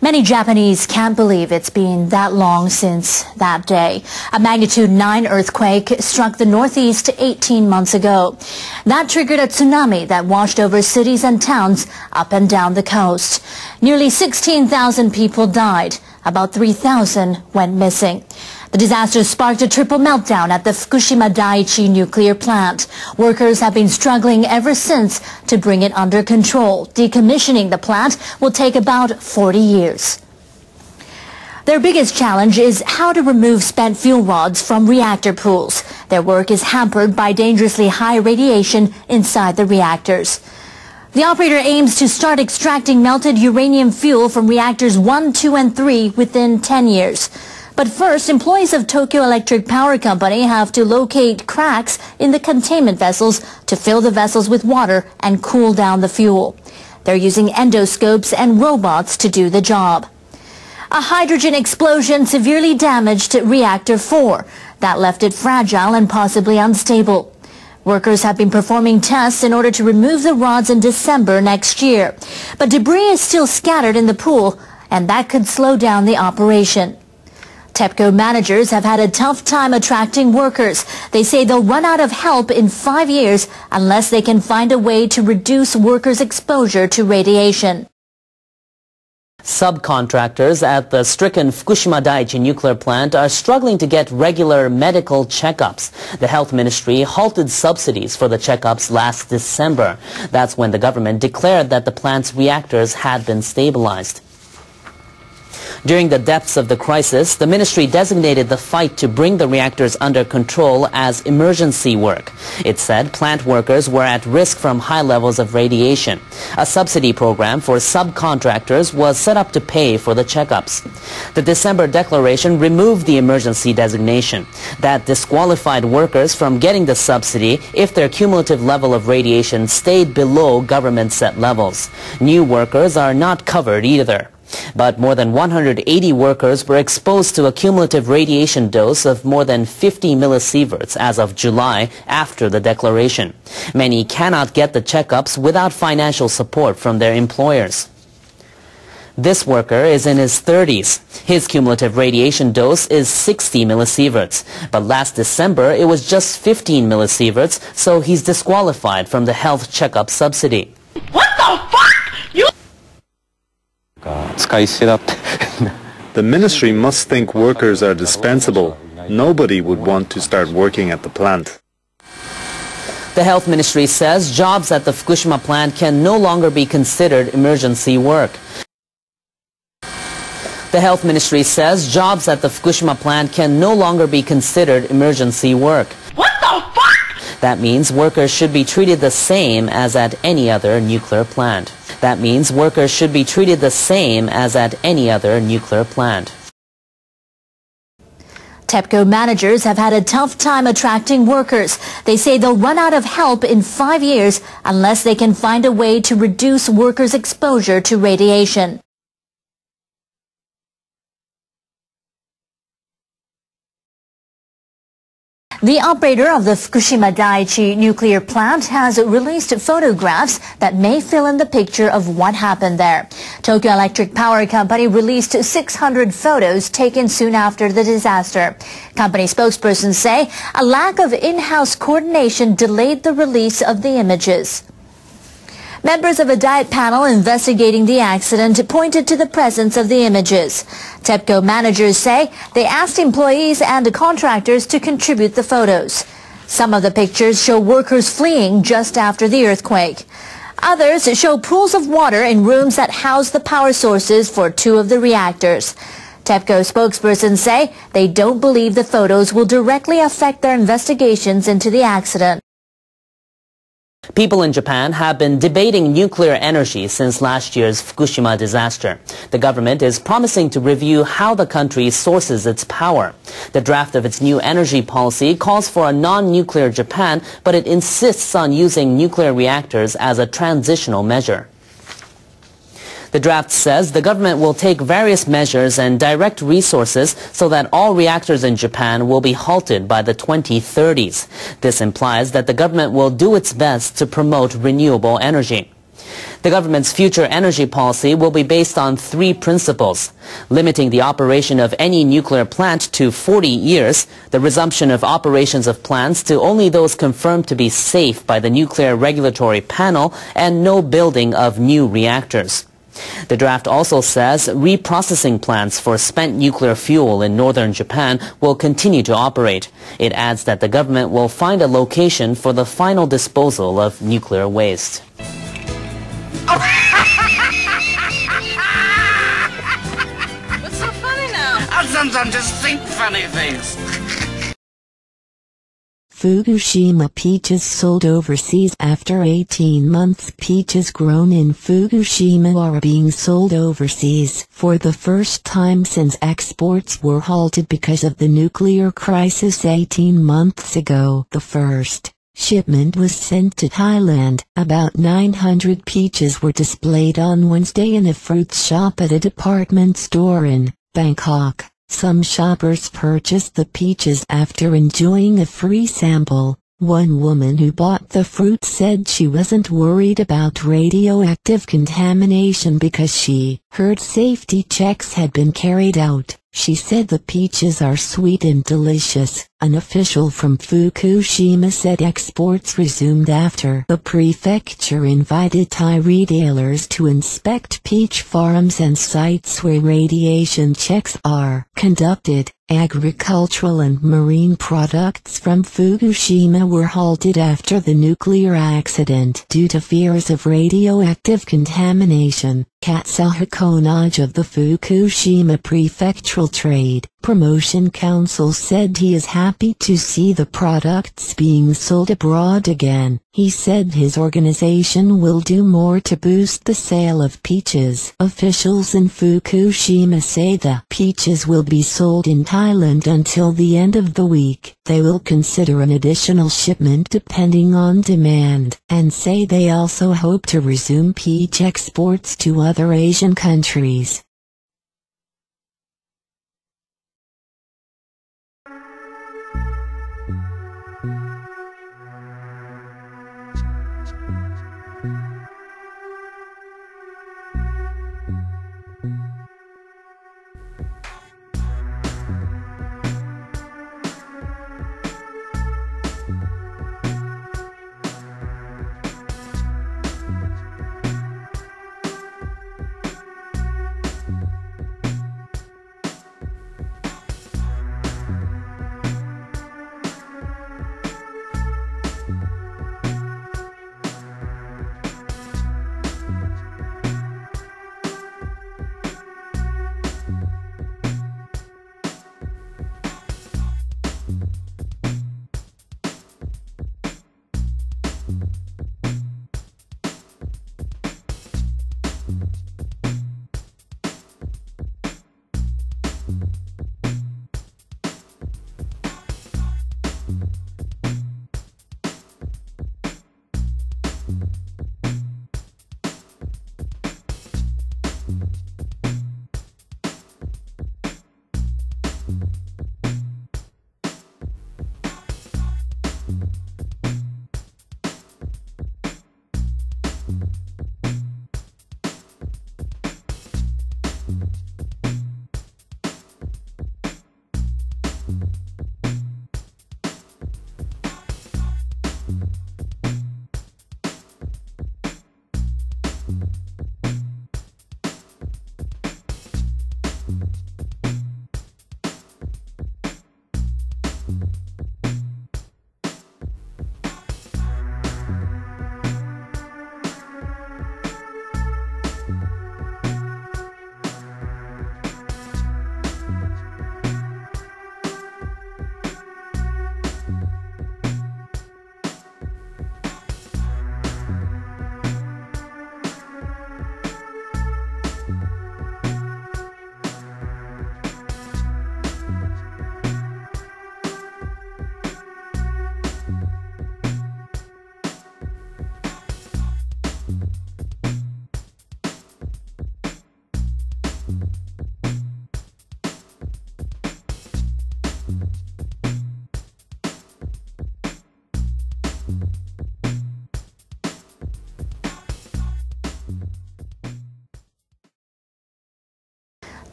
Many Japanese can't believe it's been that long since that day. A magnitude 9 earthquake struck the northeast 18 months ago. That triggered a tsunami that washed over cities and towns up and down the coast. Nearly 16,000 people died. About 3,000 went missing. The disaster sparked a triple meltdown at the Fukushima Daiichi nuclear plant. Workers have been struggling ever since to bring it under control. Decommissioning the plant will take about 40 years. Their biggest challenge is how to remove spent fuel rods from reactor pools. Their work is hampered by dangerously high radiation inside the reactors. The operator aims to start extracting melted uranium fuel from reactors 1, 2, and 3 within 10 years. But first, employees of Tokyo Electric Power Company have to locate cracks in the containment vessels to fill the vessels with water and cool down the fuel. They're using endoscopes and robots to do the job. A hydrogen explosion severely damaged reactor 4. That left it fragile and possibly unstable. Workers have been performing tests in order to remove the rods in December next year. But debris is still scattered in the pool, and that could slow down the operation. TEPCO managers have had a tough time attracting workers. They say they'll run out of help in five years unless they can find a way to reduce workers' exposure to radiation. Subcontractors at the stricken Fukushima Daiichi nuclear plant are struggling to get regular medical checkups. The health ministry halted subsidies for the checkups last December. That's when the government declared that the plant's reactors had been stabilized. During the depths of the crisis, the ministry designated the fight to bring the reactors under control as emergency work. It said plant workers were at risk from high levels of radiation. A subsidy program for subcontractors was set up to pay for the checkups. The December declaration removed the emergency designation. That disqualified workers from getting the subsidy if their cumulative level of radiation stayed below government set levels. New workers are not covered either. But more than 180 workers were exposed to a cumulative radiation dose of more than 50 millisieverts as of July after the declaration. Many cannot get the checkups without financial support from their employers. This worker is in his 30s. His cumulative radiation dose is 60 millisieverts. But last December, it was just 15 millisieverts, so he's disqualified from the health checkup subsidy. What the fuck? You The ministry must think workers are dispensable. Nobody would want to start working at the plant. The health ministry says jobs at the Fukushima plant can no longer be considered emergency work. The health ministry says jobs at the Fukushima plant can no longer be considered emergency work. What the fuck? That means workers should be treated the same as at any other nuclear plant. That means workers should be treated the same as at any other nuclear plant. TEPCO managers have had a tough time attracting workers. They say they'll run out of help in five years unless they can find a way to reduce workers' exposure to radiation. The operator of the Fukushima Daiichi nuclear plant has released photographs that may fill in the picture of what happened there. Tokyo Electric Power Company released 600 photos taken soon after the disaster. Company spokespersons say a lack of in-house coordination delayed the release of the images. Members of a diet panel investigating the accident pointed to the presence of the images. TEPCO managers say they asked employees and contractors to contribute the photos. Some of the pictures show workers fleeing just after the earthquake. Others show pools of water in rooms that house the power sources for two of the reactors. TEPCO spokespersons say they don't believe the photos will directly affect their investigations into the accident. People in Japan have been debating nuclear energy since last year's Fukushima disaster. The government is promising to review how the country sources its power. The draft of its new energy policy calls for a non-nuclear Japan, but it insists on using nuclear reactors as a transitional measure. The draft says the government will take various measures and direct resources so that all reactors in Japan will be halted by the 2030s. This implies that the government will do its best to promote renewable energy. The government's future energy policy will be based on three principles. Limiting the operation of any nuclear plant to 40 years, the resumption of operations of plants to only those confirmed to be safe by the Nuclear Regulatory Panel, and no building of new reactors. The draft also says reprocessing plants for spent nuclear fuel in northern Japan will continue to operate. It adds that the government will find a location for the final disposal of nuclear waste. What's so funny now? I sometimes just think funny things. Fukushima peaches sold overseas after 18 months. Peaches grown in Fukushima are being sold overseas for the first time since exports were halted because of the nuclear crisis 18 months ago. The first shipment was sent to Thailand. About 900 peaches were displayed on Wednesday in a fruit shop at a department store in Bangkok. Some shoppers purchased the peaches after enjoying a free sample. One woman who bought the fruit said she wasn't worried about radioactive contamination because she heard safety checks had been carried out. She said the peaches are sweet and delicious. An official from Fukushima said exports resumed after the prefecture invited Thai retailers to inspect peach farms and sites where radiation checks are conducted. Agricultural and marine products from Fukushima were halted after the nuclear accident due to fears of radioactive contamination. Katsuhiko Konage of the Fukushima Prefectural Trade Promotion Council said he is happy to see the products being sold abroad again. He said his organization will do more to boost the sale of peaches. Officials in Fukushima say the peaches will be sold in Thailand until the end of the week. They will consider an additional shipment depending on demand, and say they also hope to resume peach exports to other Asian countries.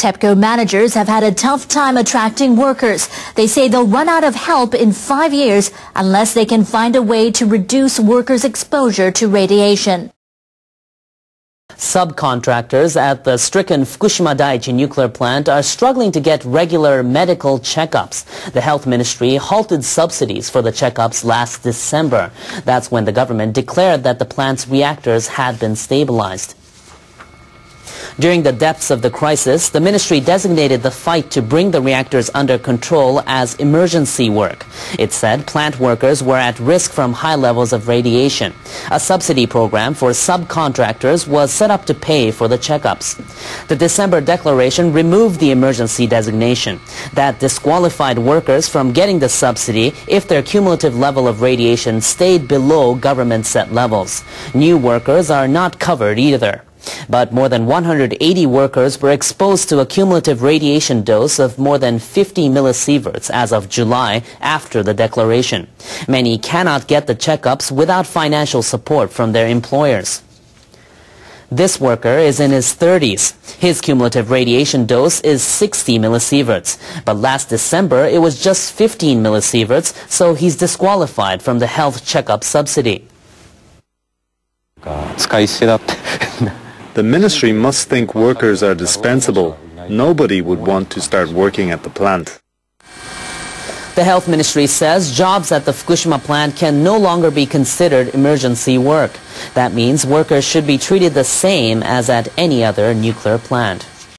TEPCO managers have had a tough time attracting workers. They say they'll run out of help in five years unless they can find a way to reduce workers' exposure to radiation. Subcontractors at the stricken Fukushima Daiichi nuclear plant are struggling to get regular medical checkups. The health ministry halted subsidies for the checkups last December. That's when the government declared that the plant's reactors had been stabilized. During the depths of the crisis, the ministry designated the fight to bring the reactors under control as emergency work. It said plant workers were at risk from high levels of radiation. A subsidy program for subcontractors was set up to pay for the checkups. The December declaration removed the emergency designation. That disqualified workers from getting the subsidy if their cumulative level of radiation stayed below government set levels. New workers are not covered either. But more than 180 workers were exposed to a cumulative radiation dose of more than 50 millisieverts as of July after the declaration. Many cannot get the checkups without financial support from their employers. This worker is in his 30s. His cumulative radiation dose is 60 millisieverts. But last December, it was just 15 millisieverts, so he's disqualified from the health checkup subsidy. The ministry must think workers are dispensable. Nobody would want to start working at the plant. The health ministry says jobs at the Fukushima plant can no longer be considered emergency work. That means workers should be treated the same as at any other nuclear plant.